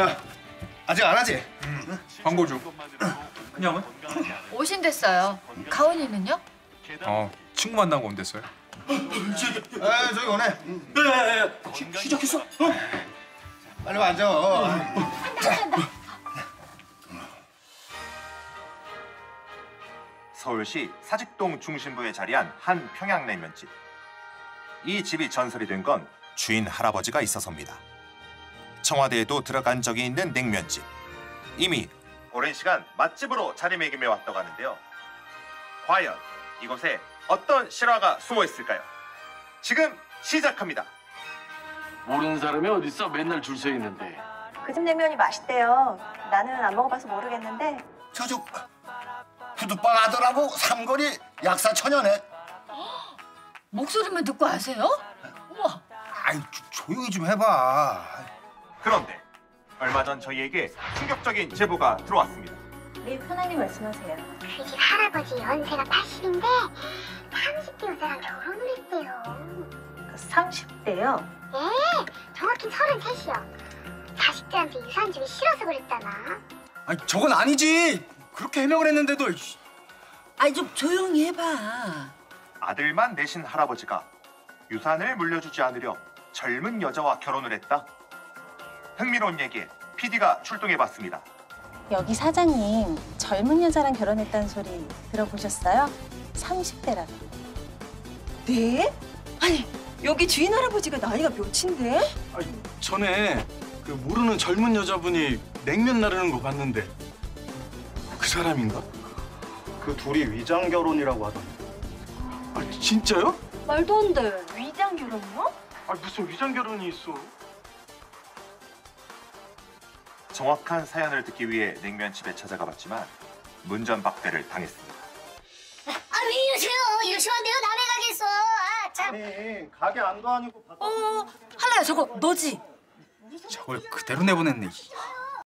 야, 아직 안 하지? 광고주. 그냥은? 오신댔어요. 가온이는요? 어 친구 만나고 온댔어요. 아, 저기 오네. 야야야, 시작했어? 어? 빨리 와 앉아. 서울시 사직동 중심부에 자리한 한 평양냉면집. 이 집이 전설이 된 건 주인 할아버지가 있어서입니다. 청와대에도 들어간 적이 있는 냉면집. 이미 오랜 시간 맛집으로 자리매김해 왔다고 하는데요. 과연 이곳에 어떤 실화가 숨어 있을까요? 지금 시작합니다. 모르는 사람이 어딨어? 맨날 줄 서 있는데. 그 집 냉면이 맛있대요. 나는 안 먹어봐서 모르겠는데 저쪽 구두방 아들하고 삼거리 약사 처녀네. 목소리만 듣고 아세요? 우와. 아이, 조- 조용히 좀 해봐. 전 저희에게 충격적인 제보가 들어왔습니다. 네 편하게 말씀하세요. 그 집 할아버지 연세가 80인데 30대 여자랑 결혼을 했대요. 그 30대요. 예, 정확히 33이요. 40대한테 유산 주기 싫어서 그랬잖아. 아니 저건 아니지. 그렇게 해명을 했는데도 아니 좀 조용히 해봐. 아들만 내신 할아버지가 유산을 물려주지 않으려 젊은 여자와 결혼을 했다. 흥미로운 얘기에 PD가 출동해봤습니다. 여기 사장님 젊은 여자랑 결혼했다는 소리 들어보셨어요? 30대라고. 네? 아니 여기 주인 할아버지가 나이가 몇인데? 아니, 전에 그 모르는 젊은 여자분이 냉면 나르는 거 봤는데 그 사람인가? 그 둘이 위장 결혼이라고 하던데. 아 진짜요? 말도 안 돼. 위장 결혼이요? 아 무슨 위장 결혼이 있어? 정확한 사연을 듣기 위해 냉면집에 찾아가 봤지만 문전박대를 당했습니다. 아, 왜 이러세요? 이러시면 안 돼요. 남의 가게에서. 아, 참. 아니 가게 안도 아니고 어, 할라야 저거 너지? 저걸 그대로 내보냈네.